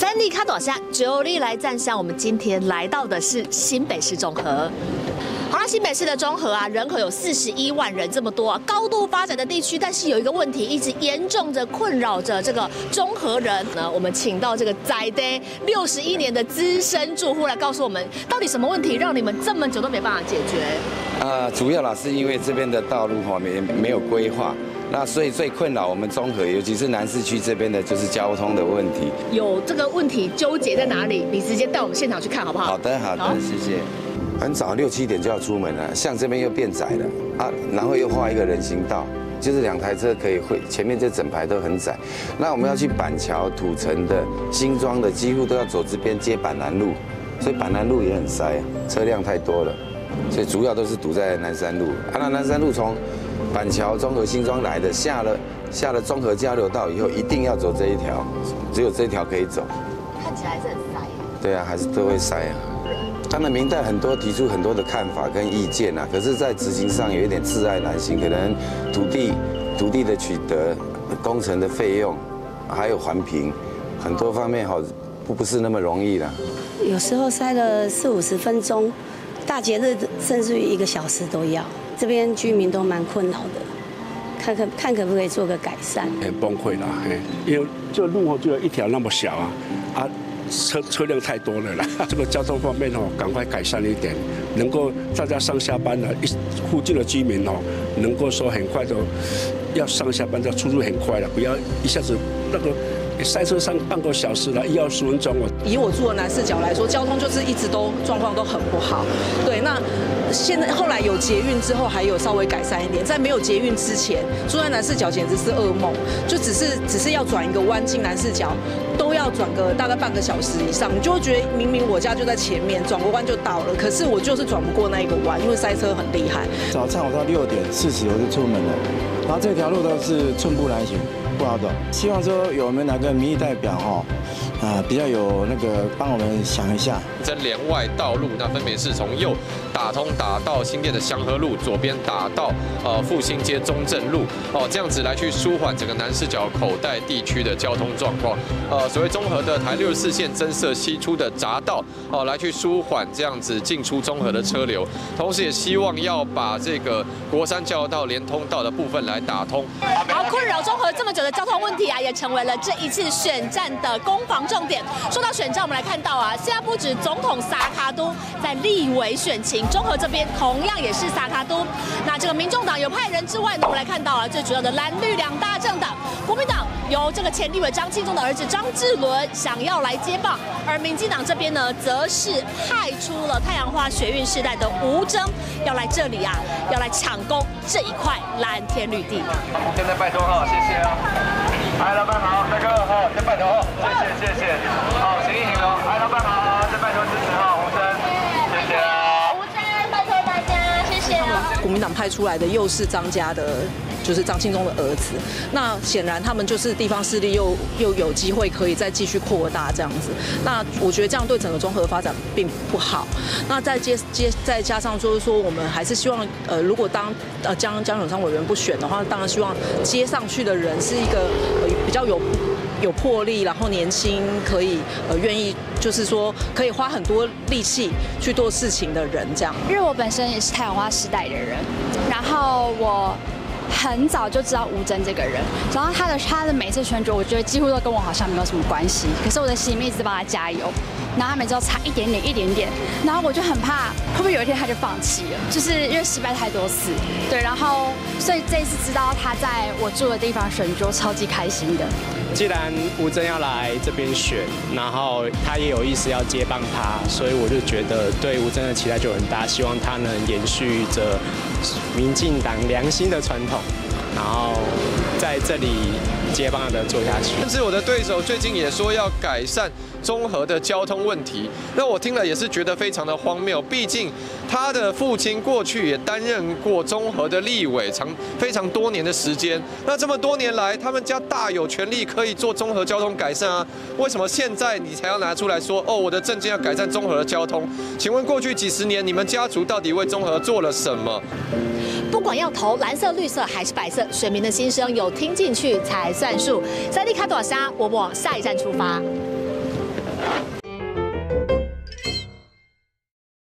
三立卡朵下九力来站上，我们今天来到的是新北市中和。好了，新北市的中和啊，人口有四十一万人，这么多、啊，高度发展的地区，但是有一个问题一直严重着困扰着这个中和人呢。我们请到这个在地六十一年的资深住户来告诉我们，到底什么问题让你们这么久都没办法解决？呃，主要啦是因为这边的道路哈没没有规划，那所以最困扰我们中和，尤其是南市区这边的就是交通的问题。有这个问题纠结在哪里？你直接带我们现场去看好不好？好的，好的，谢谢。很早六七点就要出门了，像这边又变窄了啊，然后又画一个人行道，就是两台车可以会，前面这整排都很窄。那我们要去板桥、土城的、新庄的，几乎都要走这边接板南路，所以板南路也很塞，车辆太多了，所以主要都是堵在南山路。啊，那南山路从板桥、中和、新庄来的，下了下了中和交流道以后，一定要走这一条，只有这一条可以走。看起来是很塞。对啊，还是都会塞啊。当然，明代很多提出很多的看法跟意见啊，可是，在执行上有一点自爱难行，可能土地、土地的取得、工程的费用，还有环评，很多方面好不不是那么容易的。有时候塞了四五十分钟，大节日甚至于一个小时都要，这边居民都蛮困扰的，看看看可不可以做个改善。很崩溃了，因为这路就一条那么小啊，啊。车车辆太多了啦，这个交通方面哦，赶快改善一点，能够大家上下班了，一附近的居民哦，能够说很快的要上下班，要出入很快了，不要一下子那个。塞车上半个小时了，一二十分钟。以我住的南四角来说，交通就是一直都状况都很不好。对，那现在后来有捷运之后，还有稍微改善一点。在没有捷运之前，住在南四角简直是噩梦，就只是只是要转一个弯进南四角，都要转个大概半个小时以上。你就会觉得明明我家就在前面，转个弯就到了，可是我就是转不过那一个弯，因为塞车很厉害。早上我到六点四十我就出门了，然后这条路都是寸步难行。不好的，希望说有我们哪个民意代表哈，啊，比较有那个帮我们想一下。这连外道路，那分别是从右打通打到新店的祥和路，左边打到呃复兴街中正路，哦，这样子来去舒缓整个南市角口袋地区的交通状况。呃，所谓综合的台六十四线增设西出的匝道，哦，来去舒缓这样子进出综合的车流，同时也希望要把这个国山交流道连通道的部分来打通。好，困扰综合这么久的。交通问题啊，也成为了这一次选战的攻防重点。说到选战，我们来看到啊，现在不止总统萨卡都在立委选情，中和这边同样也是萨卡都。那这个民众党有派人之外呢，我们来看到啊，最主要的蓝绿两大政党，国民党由这个前立委张庆忠的儿子张志伦想要来接棒，而民进党这边呢，则是派出了太阳花学运世代的吴征，要来这里啊，要来抢攻这一块蓝天绿地。现在拜托哈，谢谢啊。嗨，老板好，大哥好，先拜托，谢谢谢谢，好，行一行喽。嗨，老板好，再拜托支持哈，吴生，谢谢啊。吴生，拜托大家，谢谢。国民党派出来的又是张家的。就是张庆忠的儿子，那显然他们就是地方势力，又又有机会可以再继续扩大这样子。那我觉得这样对整个综合发展并不好。那再接接再加上就是说，我们还是希望，呃，如果当呃江江永昌委员不选的话，当然希望接上去的人是一个呃比较有有魄力，然后年轻，可以呃愿意就是说可以花很多力气去做事情的人这样。因为我本身也是太阳花时代的人，然后我。很早就知道吴征这个人，然后他的他的每次选举，我觉得几乎都跟我好像没有什么关系。可是我的心里面一直帮他加油，然后他每次都差一点点一点点，然后我就很怕会不会有一天他就放弃了，就是因为失败太多次。对，然后所以这一次知道他在我住的地方选举，我超级开心的。既然吴征要来这边选，然后他也有意思要接棒他，所以我就觉得对吴征的期待就很大，希望他能延续着民进党良心的传统，然后在这里接棒的做下去。甚至我的对手最近也说要改善。综合的交通问题，那我听了也是觉得非常的荒谬。毕竟他的父亲过去也担任过综合的立委，长非常多年的时间。那这么多年来，他们家大有权利可以做综合交通改善啊？为什么现在你才要拿出来说？哦，我的证件要改善综合的交通？请问过去几十年，你们家族到底为综合做了什么？不管要投蓝色、绿色还是白色，选民的心声有听进去才算数。三 D 卡多少虾，我们往下一站出发。